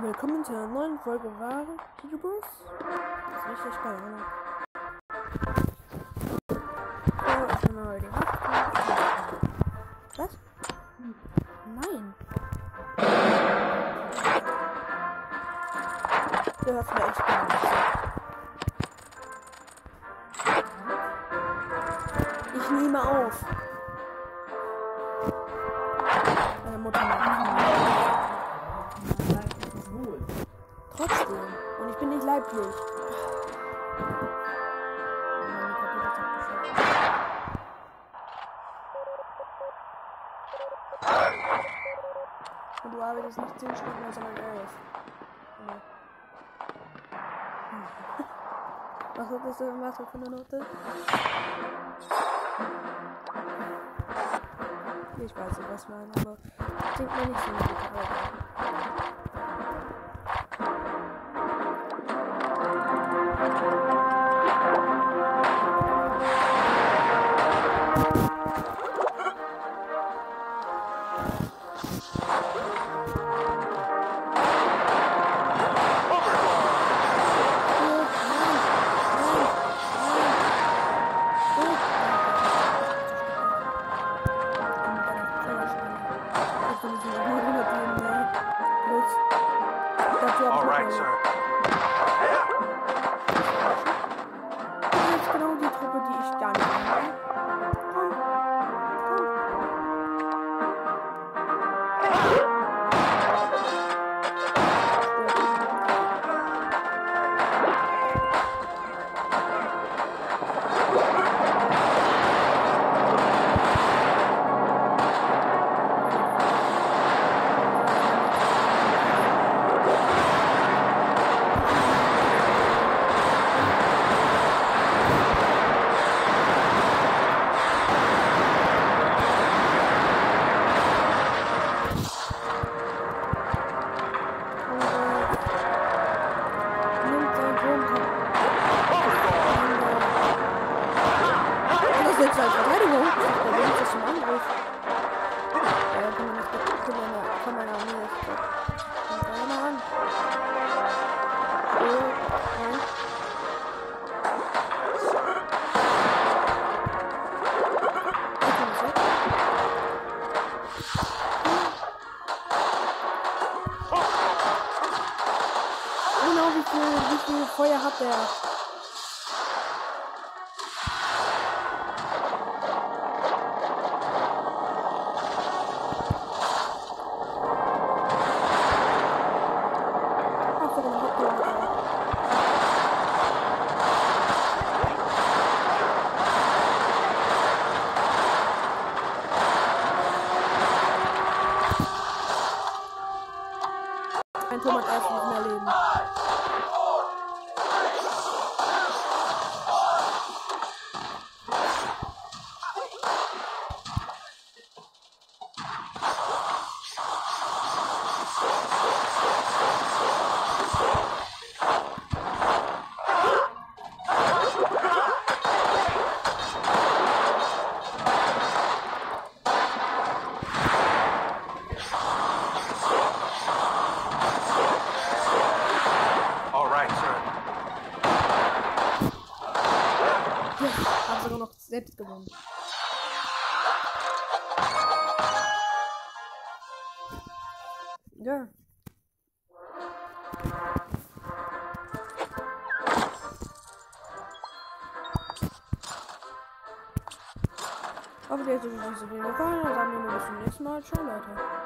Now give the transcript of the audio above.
Willkommen zu einer neuen Folge Ware Bros. Das ist richtig geil, oder? So, ich nehme mal die. Was? Nein. Du hörst mir echt gar. Ich nehme auf. Meine Mutter macht Trotzdem. Und ich bin nicht leiblich. Und du arbeitest nicht 10 Stunden sondern 11. Nee. Was hattest du gemacht für eine Note? Ich weiß nicht, was meine, aber klingt mir nicht so gut. All right, sir. Jetzt als Verteidigung. Der Weg ist zum Angriff. Ja, kann man nicht von meiner, von meiner Armee jetzt. Kommt da mal an. So. Da weg. Genau, wie viel Feuer hat der? Selbst gewonnen. Ja. Hoffe, dir hat diese Video gefallen. Dann sehen wir uns beim nächsten Mal. Ciao, Leute.